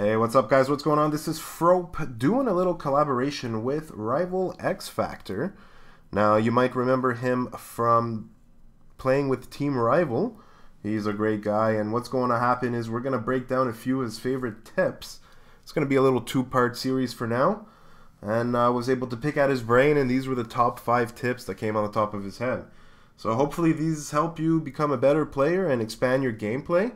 Hey, what's up, guys? What's going on? This is Fhrope doing a little collaboration with Rival X Factor. Now, you might remember him from playing with Team Rival. He's a great guy, and what's going to happen is we're going to break down a few of his favorite tips. It's going to be a little two part series for now, and I was able to pick out his brain, and these were the top five tips that came on the top of his head. So, hopefully, these help you become a better player and expand your gameplay.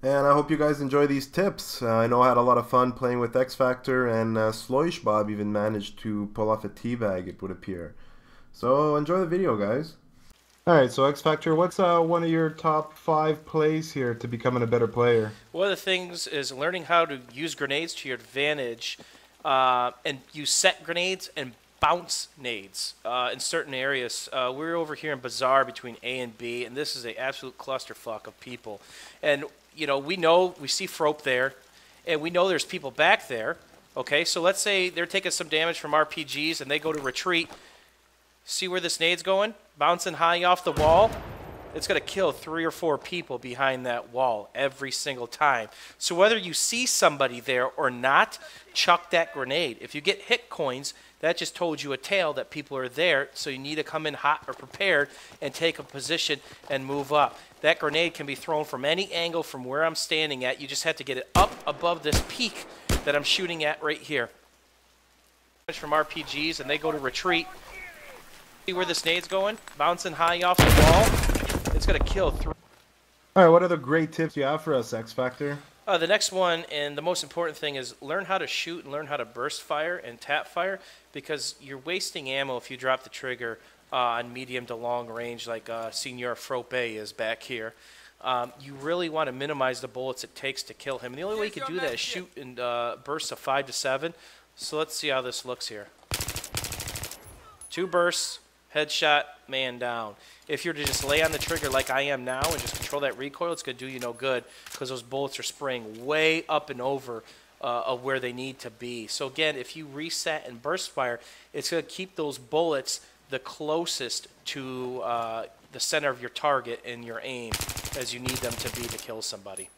And I hope you guys enjoy these tips. Uh, I know I had a lot of fun playing with X Factor, and uh, Sloish Bob even managed to pull off a teabag, it would appear. So enjoy the video, guys. Alright, so X Factor, what's uh, one of your top five plays here to becoming a better player? One of the things is learning how to use grenades to your advantage uh, and use set grenades and bounce nades uh, in certain areas. Uh, we're over here in Bazaar between A and B, and this is an absolute clusterfuck of people. And you know, we know we see Fhrope there, and we know there's people back there. Okay, so let's say they're taking some damage from RPGs and they go to retreat. See where this nade's going? Bouncing high off the wall. It's going to kill three or four people behind that wall every single time. So whether you see somebody there or not, chuck that grenade. If you get hit coins, that just told you a tale that people are there, so you need to come in hot or prepared and take a position and move up. That grenade can be thrown from any angle from where I'm standing at. You just have to get it up above this peak that I'm shooting at right here. From RPGs, and they go to retreat. See where this nade's going? Bouncing high off the wall. It's going to kill three. All right, what other great tips you have for us, X Factor? Uh, the next one, and the most important thing, is learn how to shoot and learn how to burst fire and tap fire because you're wasting ammo if you drop the trigger on medium to long range, like uh, Senor Fhrope is back here. Um, you really want to minimize the bullets it takes to kill him. And the only way you can do that is shoot in uh, bursts of five to seven. So let's see how this looks here. Two bursts, headshot, man down. If you're to just lay on the trigger like I am now and just control that recoil, it's going to do you no good because those bullets are spraying way up and over uh, of where they need to be. So again, if you reset and burst fire, it's going to keep those bullets the closest to uh, the center of your target and your aim as you need them to be to kill somebody.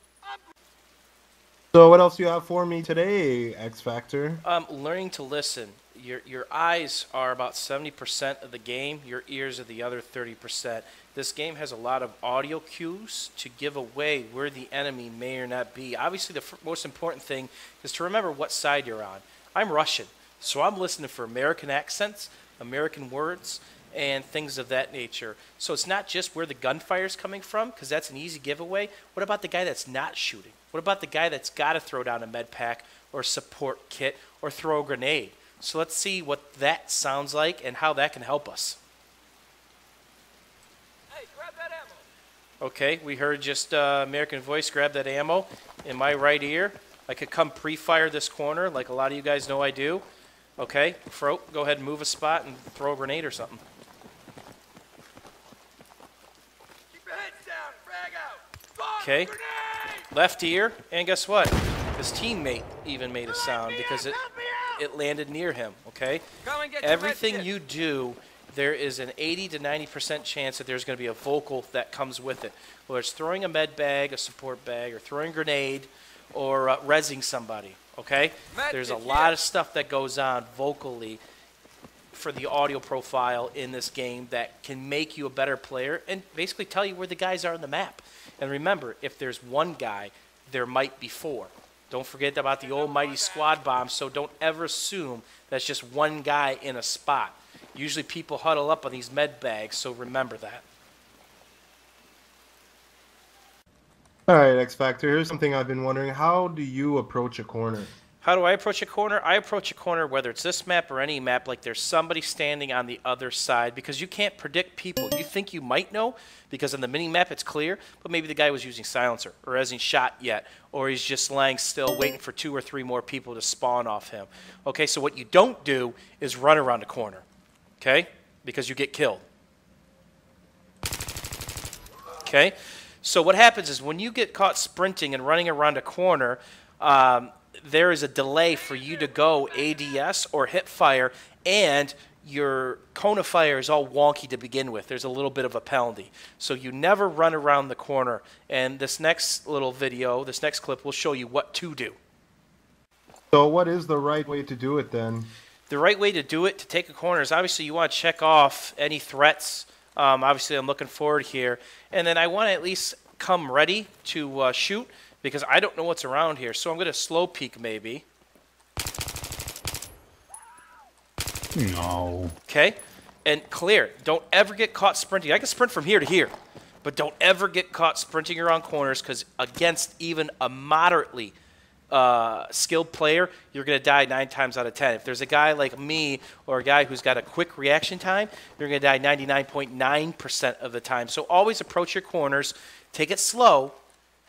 So what else do you have for me today, X Factor? Um, learning to listen. Your, your eyes are about 70% of the game. Your ears are the other 30%. This game has a lot of audio cues to give away where the enemy may or not be. Obviously, the most important thing is to remember what side you're on. I'm Russian, so I'm listening for American accents, American words, and things of that nature. So it's not just where the gunfire is coming from, because that's an easy giveaway. What about the guy that's not shooting? What about the guy that's got to throw down a med pack or support kit or throw a grenade? So let's see what that sounds like and how that can help us. Hey, grab that ammo. Okay, we heard just uh, American Voice grab that ammo in my right ear. I could come pre-fire this corner like a lot of you guys know I do. Okay, Fro, go ahead and move a spot and throw a grenade or something. Keep your heads down. Frag out. Okay. Left ear, and guess what? His teammate even made a sound because it Help me out. it landed near him. Okay. Come and get Everything you do, there is an 80 to 90 percent chance that there's going to be a vocal that comes with it. Whether it's throwing a med bag, a support bag, or throwing a grenade, or uh, rezzing somebody. Okay. There's a lot of stuff that goes on vocally for the audio profile in this game that can make you a better player and basically tell you where the guys are on the map. And remember, if there's one guy, there might be four. Don't forget about the old mighty squad bomb, so don't ever assume that's just one guy in a spot. Usually people huddle up on these med bags, so remember that. All right, X Factor. Here's something I've been wondering: How do you approach a corner? How do I approach a corner? I approach a corner whether it's this map or any map like there's somebody standing on the other side because you can't predict people. You think you might know because on the mini map it's clear, but maybe the guy was using silencer or hasn't shot yet or he's just lying still waiting for two or three more people to spawn off him. Okay, so what you don't do is run around a corner. Okay? Because you get killed. Okay? So what happens is when you get caught sprinting and running around a corner, um, there is a delay for you to go ADS or hip fire, and your cone of fire is all wonky to begin with. There's a little bit of a penalty. So you never run around the corner. And this next little video, this next clip, will show you what to do. So what is the right way to do it then? The right way to do it to take a corner is obviously you want to check off any threats. Um, obviously, I'm looking forward here, and then I want to at least come ready to uh, shoot because I don't know what's around here. So I'm going to slow peek maybe. No. Okay, and clear. Don't ever get caught sprinting. I can sprint from here to here, but don't ever get caught sprinting around corners because against even a moderately uh, skilled player, you're going to die nine times out of ten. If there's a guy like me or a guy who's got a quick reaction time, you're going to die 99.9% of the time. So always approach your corners, take it slow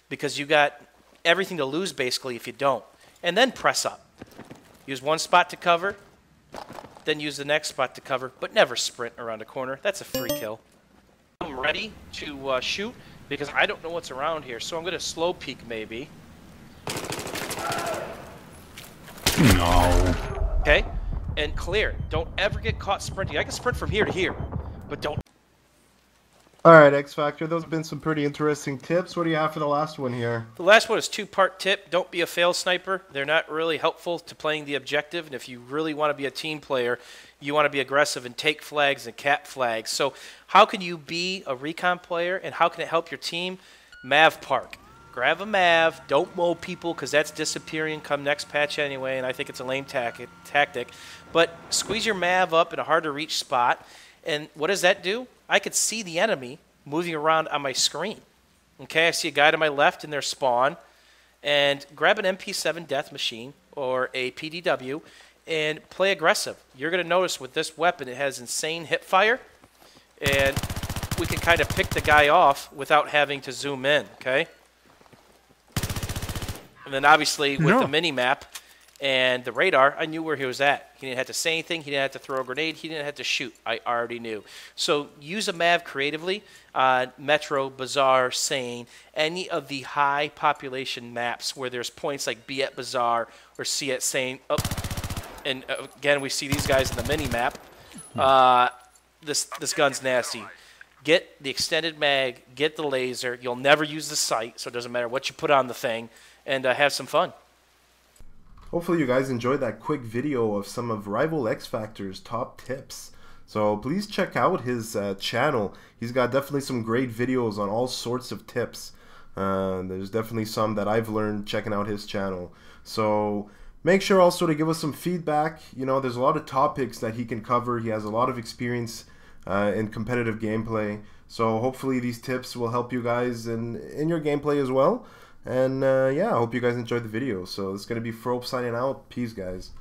because you got everything to lose basically if you don't. And then press up. Use one spot to cover, then use the next spot to cover, but never sprint around a corner. That's a free kill. I'm ready to uh, shoot because I don't know what's around here, so I'm going to slow peek maybe. No. Okay? And clear. Don't ever get caught sprinting. I can sprint from here to here, but don't. All right, X Factor. Those have been some pretty interesting tips. What do you have for the last one here? The last one is two part tip. Don't be a fail sniper. They're not really helpful to playing the objective. And if you really want to be a team player, you want to be aggressive and take flags and cap flags. So, how can you be a recon player and how can it help your team? Mav Park. Grab a Mav. Don't mow people because that's disappearing come next patch anyway. And I think it's a lame tac- tactic. But squeeze your Mav up in a hard to reach spot. And what does that do? I could see the enemy moving around on my screen. Okay, I see a guy to my left in their spawn, and grab an MP7 Death Machine or a PDW and play aggressive. You're going to notice with this weapon, it has insane hip fire, and we can kind of pick the guy off without having to zoom in, okay? And then obviously with No. the mini map and the radar, I knew where he was at. He didn't have to say anything. He didn't have to throw a grenade. He didn't have to shoot. I already knew. So use a MAV creatively. Uh, Metro, Bazaar, Seine, any of the high population maps where there's points like be at Bazaar or see at Seine. Oh, and uh, again, we see these guys in the mini map. Uh, this this gun's nasty. Get the extended mag. Get the laser. You'll never use the sight, so it doesn't matter what you put on the thing, and uh, have some fun. Hopefully you guys enjoyed that quick video of some of Rival X Factor's top tips. So please check out his uh, channel. He's got definitely some great videos on all sorts of tips. Uh, there's definitely some that I've learned checking out his channel. So make sure also to give us some feedback. You know, there's a lot of topics that he can cover. He has a lot of experience uh, in competitive gameplay. So hopefully these tips will help you guys in, in your gameplay as well. And uh, yeah, I hope you guys enjoyed the video. So it's going to be Fhrope signing out. Peace, guys.